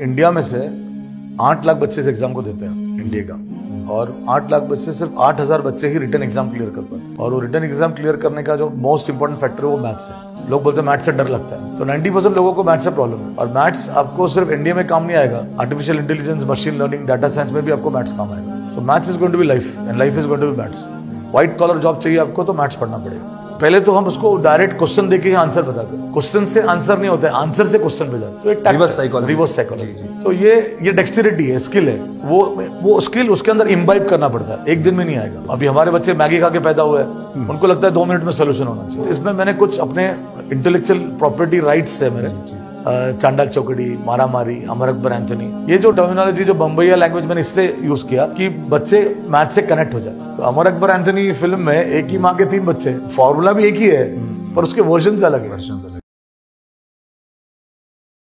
India में से आठ लाख बच्चे इस एग्ज़ाम को देते हैं इंडिया का। और आठ लाख बच्चे सिर्फ़ आठ हज़ार बच्चे ही रिटर्न एग्ज़ाम क्लियर कर पाते हैं। और वो रिटर्न एग्ज़ाम क्लियर करने का जो मोस्ट इंपॉर्टेंट फैक्टर है वो मैथ्स है। लोग बोलते हैं मैथ्स से डर लगता है। तो 90 परसेंट लोगों को मैथ्स से प्रॉब्लम है। और मैथ्स आपको सिर्फ़ इंडिया में काम नहीं आएगा। Artificial intelligence machine learning data science में भी आपको मैथ्स काम आएगा। तो maths is going to be life and life is going to be maths white collar job चाहिए आपको तो मैथ्स पढ़ना पड़ेगा। पहले तो हम उसको डायरेक्ट क्वेश्चन देके आंसर बताते हैं। क्वेश्चन से आंसर नहीं होता है आंसर से क्वेश्चन पे जाते तो Reverse psychology. रिवर्स साइकोलॉजी तो ये ये डेक्सटेरिटी है स्किल है। वो वो स्किल उसके अंदर इम्बाइब करना पड़ता है। एक दिन में नहीं आएगा। अभी हमारे बच्चे मैगी खा के पैदा हुए हैं। उनको लगता है दो मिनट में सोल्यूशन होना चाहिए। इसमें मैंने कुछ अपने इंटेलेक्चुअल प्रॉपर्टी राइट्स है मेरे। चांडाल चौकड़ी मारा मारी अमर अकबर एंथनी। ये जो टर्मिनोलॉजी जो बम्बैया लैंग्वेज मैंने इसलिए यूज़ किया कि बच्चे मैथ से कनेक्ट हो जाए। तो अमर अकबर एंथनी फ़िल्म में एक ही माँ के तीन बच्चे फॉर्मूला भी एक ही है पर उसके वर्जन अलग है।